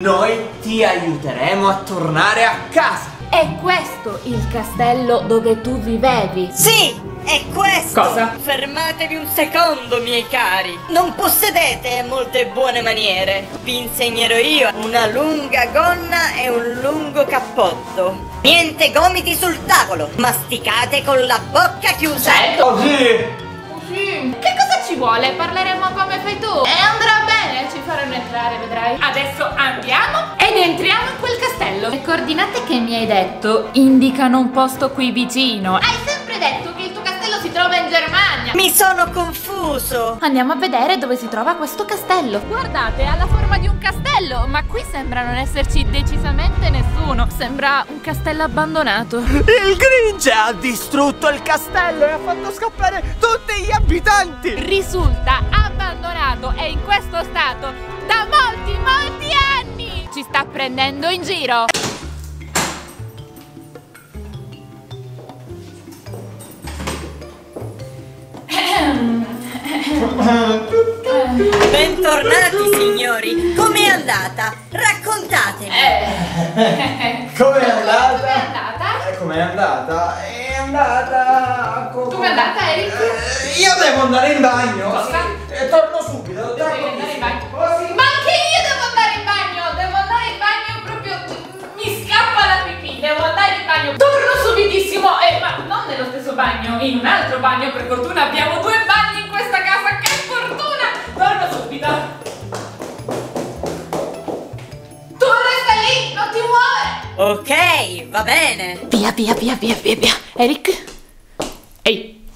Noi ti aiuteremo a tornare a casa. È questo il castello dove tu vivevi? Sì, è questo! Cosa? Fermatevi un secondo, miei cari! Non possedete molte buone maniere. Vi insegnerò io una lunga gonna e un lungo cappotto. Niente gomiti sul tavolo! Masticate con la bocca chiusa! Oh sì! Sì. Che cosa ci vuole? Parleremo come fai tu. E andrà bene, ci faranno entrare, vedrai. Adesso andiamo ed entriamo in quel castello. Le coordinate che mi hai detto indicano un posto qui vicino. Hai sempre detto che il tuo castello si trova in Germania. Mi sono confuso! Andiamo a vedere dove si trova questo castello. Guardate, ha la forma di un castello, ma qui sembra non esserci decisamente nessuno. Sembra un castello abbandonato. Il Grinch ha distrutto il castello e ha fatto scappare tutti gli abitanti. risulta abbandonato e in questo stato da molti, molti anni! Ci sta prendendo in giro! Bentornati, signori! Com'è andata? Raccontatemi! Com'è Com'è andata? andata? Eh, Com'è andata? È andata. co- Com'è andata, Eric? Eh, io devo andare in bagno. Cosa? Sì. E torno subito. Devi andare in bagno. Oh, sì. Ma anche io devo andare in bagno! Devo andare in bagno proprio. Mi scappa la pipì, devo andare in bagno. Torno subitissimo! Eh, ma non nello stesso bagno, in un altro bagno, per fortuna abbiamo due bagni Ok, va bene! Via, via, via, via, via, via. Eric? Ehi.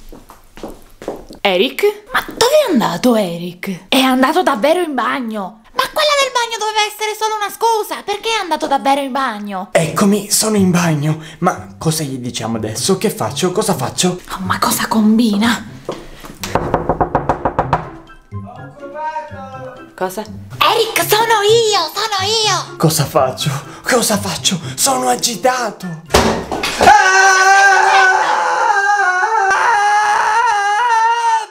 Eric? Ma dove è andato Eric? È andato davvero in bagno. Ma quella del bagno doveva essere solo una scusa. Perché è andato davvero in bagno? Eccomi, sono in bagno. Ma cosa gli diciamo adesso? Che faccio? Cosa faccio? Oh, ma cosa combina? Cosa? Eric, sono io, sono io. Cosa faccio? Cosa faccio? Sono agitato. Ah!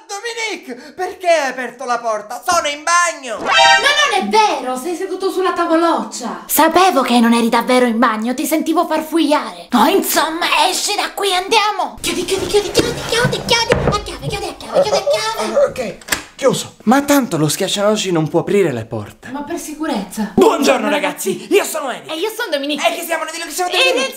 Dominic, perché hai aperto la porta? Sono in bagno. Ma non è vero, sei seduto sulla tavoloccia. Sapevo che non eri davvero in bagno, ti sentivo farfugliare. No, insomma, esci da qui, andiamo. Chiudi, chiudi, chiudi, chiudi, chiudi, chiudi. A chiave, chiudi, a chiave, chiudi, a chiave. Ok, chiuso. Ma tanto lo schiaccianoci non può aprire le porte. Ma per sicurezza. Buongiorno ragazzi, io sono Eddie. E io sono Dominique. E che siamo? Dillo che siamo Ed insieme!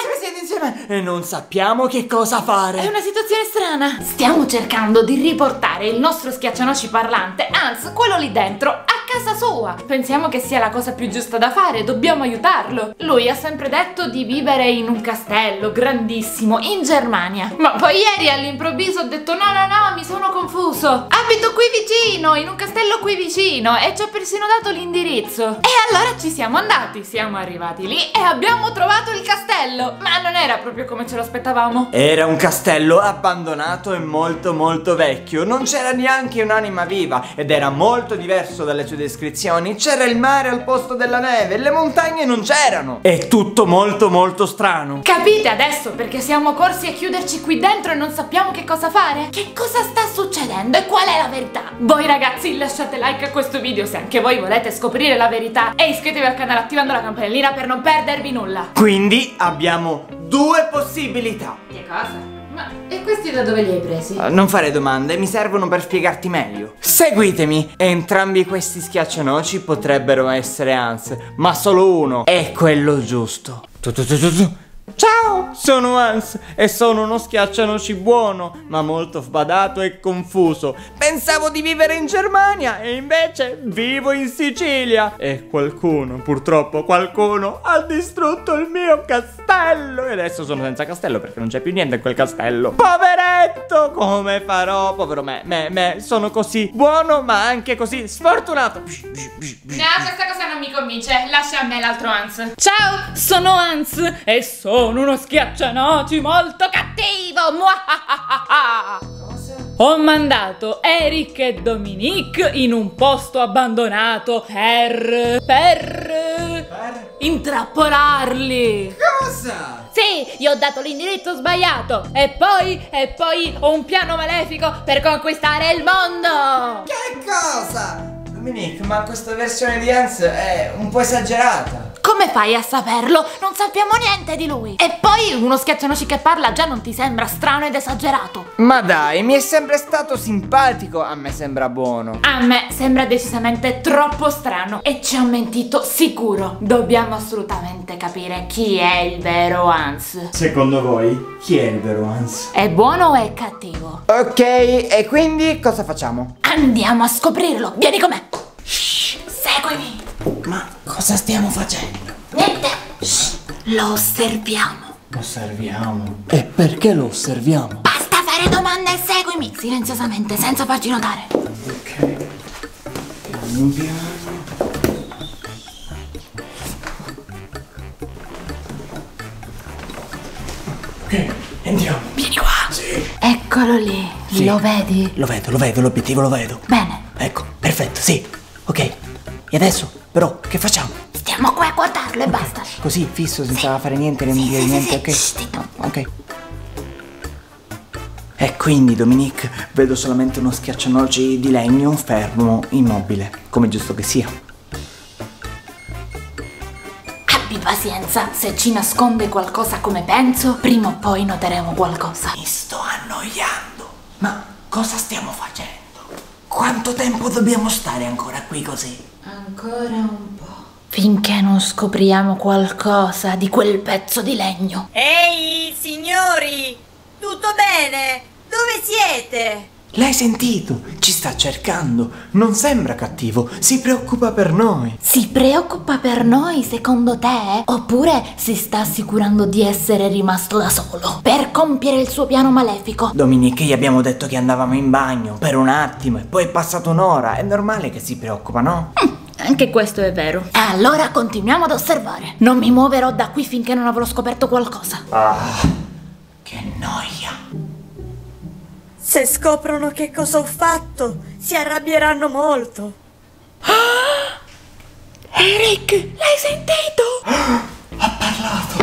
Ed insieme, insieme. E non sappiamo che cosa fare. È una situazione strana. Stiamo cercando di riportare il nostro schiaccianoci parlante, anzi, quello lì dentro, a casa sua. Pensiamo che sia la cosa più giusta da fare, dobbiamo aiutarlo. Lui ha sempre detto di vivere in un castello grandissimo in Germania. Ma poi ieri all'improvviso ho detto no, no, no, mi sono confuso. Abito qui vicino, in un castello qui vicino e ci ho persino dato l'indirizzo. E allora ci siamo andati, siamo arrivati lì e abbiamo trovato il castello. Ma non era proprio come ce lo aspettavamo. Era un castello abbandonato e molto molto vecchio, non c'era neanche un'anima viva ed era molto diverso dalle sue descrizioni. C'era il mare al posto della neve, le montagne non c'erano. È tutto molto molto strano. Capite adesso perché siamo corsi a chiuderci qui dentro e non sappiamo che cosa fare? Che cosa sta succedendo e qual è la verità? Voi ragazzi lasciate like a questo video se anche voi volete scoprire la verità e iscrivetevi al canale attivando la campanellina per non perdervi nulla. Quindi abbiamo due possibilità. Che cosa? Ma e questi da dove li hai presi? Uh, Non fare domande, mi servono per spiegarti meglio. Seguitemi! Entrambi questi schiaccianoci potrebbero essere Hans, ma solo uno è quello giusto. Tu, tu, tu. Ciao, sono Hans e sono uno schiaccianoci buono, ma molto sbadato e confuso. Pensavo di vivere in Germania e invece vivo in Sicilia. E qualcuno, purtroppo qualcuno, ha distrutto il mio castello. E adesso sono senza castello perché non c'è più niente in quel castello. Poveretto, come farò? Povero me, me, me, sono così buono ma anche così sfortunato. No, questa cosa non mi convince. Lascia a me l'altro Hans. Ciao, sono Hans e sono uno schiaccianoci molto cattivo. Muahahaha. Ho mandato Eric e Dominique in un posto abbandonato per... per... intrappolarli. Cosa? Sì, gli ho dato l'indirizzo sbagliato. E poi, e poi ho un piano malefico per conquistare il mondo. Che cosa? Dominique, ma questa versione di Hans è un po' esagerata. Come fai a saperlo? Non sappiamo niente di lui. E poi uno schiaccianoci che parla già non ti sembra strano ed esagerato. Ma dai, mi è sempre stato simpatico. A me sembra buono. A me sembra decisamente troppo strano e ci ha mentito sicuro. Dobbiamo assolutamente capire chi è il vero Hans. Secondo voi, chi è il vero Hans? È buono o è cattivo? Ok, e quindi cosa facciamo? Andiamo a scoprirlo. Vieni con me. Ma cosa stiamo facendo? Niente. Shh, lo osserviamo. Osserviamo. E perché lo osserviamo? Basta fare domande e seguimi silenziosamente, senza farci notare. Ok. Piano piano. Ok, entriamo. Vieni qua. Sì. Eccolo lì. Sì. Lo vedi? Lo vedo, lo vedo, l'obiettivo lo vedo. Bene. Ecco, perfetto, sì. Ok. E adesso, però, che facciamo? Stiamo qua a guardarlo e basta. Così, fisso, senza fare niente, non Sì, dire sì, niente, sì, ok? sì. Ok. E quindi, Dominique, vedo solamente uno schiaccianoci di legno fermo, immobile, come giusto che sia. Abbi pazienza, se ci nasconde qualcosa come penso, prima o poi noteremo qualcosa. Mi sto annoiando. Ma cosa stiamo facendo? Quanto tempo dobbiamo stare ancora qui così? Ancora un po'. Finché non scopriamo qualcosa di quel pezzo di legno. Ehi, signori! Tutto bene? Dove siete? L'hai sentito? Ci sta cercando. Non sembra cattivo, si preoccupa per noi. Si preoccupa per noi, secondo te? Oppure si sta assicurando di essere rimasto da solo per compiere il suo piano malefico? Dominique, gli abbiamo detto che andavamo in bagno per un attimo e poi è passata un'ora. È normale che si preoccupa, no? Anche questo è vero. E allora continuiamo ad osservare. Non mi muoverò da qui finché non avrò scoperto qualcosa. Che noia. Se scoprono che cosa ho fatto, si arrabbieranno molto. Eric, l'hai sentito? Ha parlato.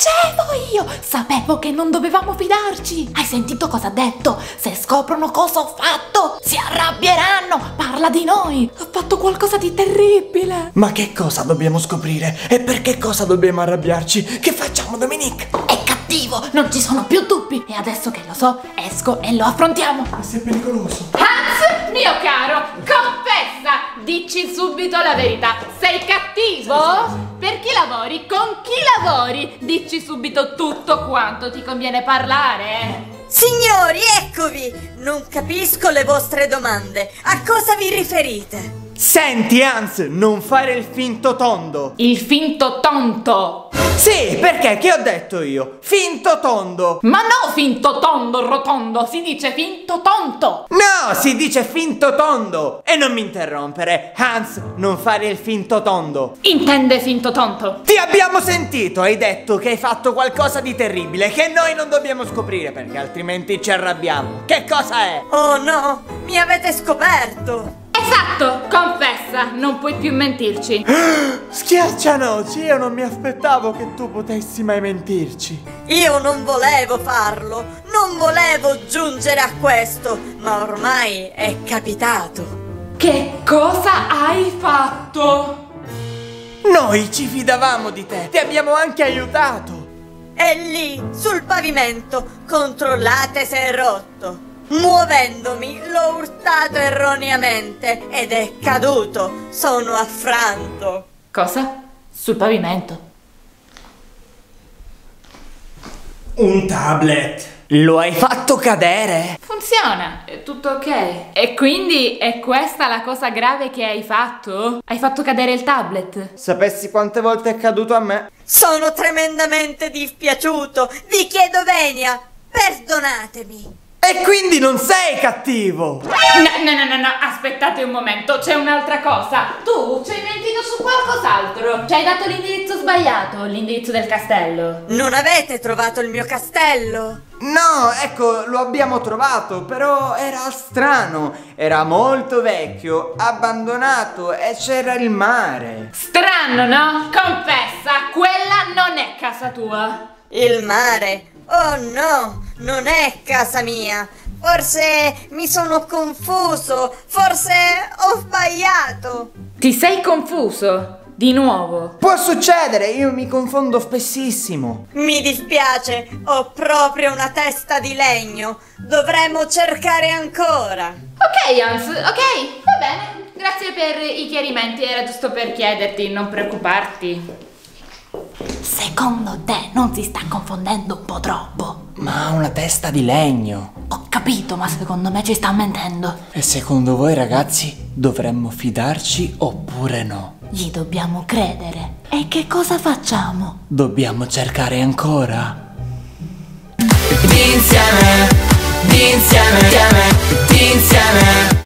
Dicevo io! Sapevo che non dovevamo fidarci! Hai sentito cosa ha detto? Se scoprono cosa ho fatto, si arrabbieranno! Parla di noi! Ha fatto qualcosa di terribile! Ma che cosa dobbiamo scoprire? E per che cosa dobbiamo arrabbiarci? Che facciamo, Dominique? È cattivo, non ci sono più dubbi! E adesso che lo so, esco e lo affrontiamo! Questo è pericoloso. Hans, mio caro, confessa! Dici subito la verità. Sei cattivo? Per chi lavori? Con chi lavori? Dici subito tutto quanto ti conviene parlare. Signori, eccovi! Non capisco le vostre domande. A cosa vi riferite? Senti, Hans, non fare il finto tondo. Il finto tonto. Sì, perché? Che ho detto io? Finto tondo. Ma no finto tondo rotondo, si dice finto tonto. No, si dice finto tondo. E non mi interrompere. Hans, non fare il finto tondo. Intende finto tonto. Ti abbiamo sentito, hai detto che hai fatto qualcosa di terribile che noi non dobbiamo scoprire perché altrimenti ci arrabbiamo. Che cosa è? Oh no, mi avete scoperto! Esatto, confessa, non puoi più mentirci. Schiaccianoci, io non mi aspettavo che tu potessi mai mentirci. Io non volevo farlo, non volevo giungere a questo, ma ormai è capitato. Che cosa hai fatto? Noi ci fidavamo di te, ti abbiamo anche aiutato. È lì, sul pavimento, controllate se è rotto. Muovendomi l'ho urtato erroneamente ed è caduto. Sono affranto. Cosa? Sul pavimento. Un tablet. Lo hai fatto cadere? Funziona, è tutto ok. E quindi è questa la cosa grave che hai fatto? Hai fatto cadere il tablet? Sapessi quante volte è caduto a me? Sono tremendamente dispiaciuto. Vi chiedo venia. Perdonatemi. E quindi non sei cattivo! No, no, no, no, no, aspettate un momento, c'è un'altra cosa. Tu ci hai mentito su qualcos'altro. Ci hai dato l'indirizzo sbagliato, l'indirizzo del castello. Non avete trovato il mio castello? No, ecco, lo abbiamo trovato, però era strano. Era molto vecchio, abbandonato e c'era il mare. Strano, no? Confessa, quella non è casa tua. Il mare? Oh no, non è casa mia. Forse mi sono confuso, forse ho sbagliato. Ti sei confuso? Di nuovo? Può succedere, io mi confondo spessissimo. Mi dispiace, ho proprio una testa di legno. Dovremmo cercare ancora. Ok, Hans, ok, va bene. Grazie per i chiarimenti, era giusto per chiederti, non preoccuparti. Secondo te non si sta confondendo un po' troppo? Ma ha una testa di legno. Ho capito, ma secondo me ci sta mentendo. E secondo voi ragazzi dovremmo fidarci oppure no? Gli dobbiamo credere. E che cosa facciamo? Dobbiamo cercare ancora. Insieme, insieme, insieme, insieme.